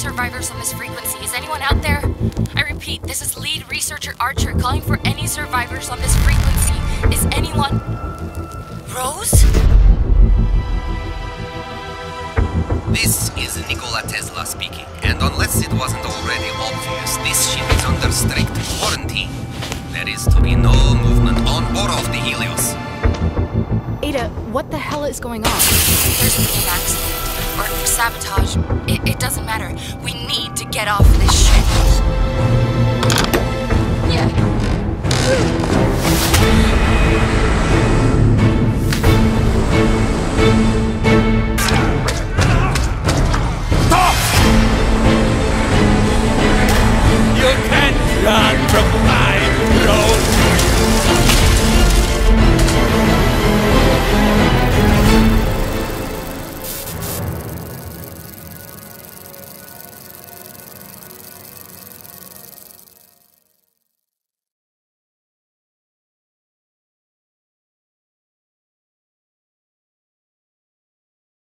survivors on this frequency. Is anyone out there? I repeat, this is lead researcher Archer calling for any survivors on this frequency. Is anyone. Rose? This is Nikola Tesla speaking, and unless it wasn't already obvious, this ship is under strict quarantine. There is to be no movement on or off the Helios. Ada, what the hell is going on? There's an accident. Sabotage. It, it doesn't matter. We need to get off this ship. You can't run from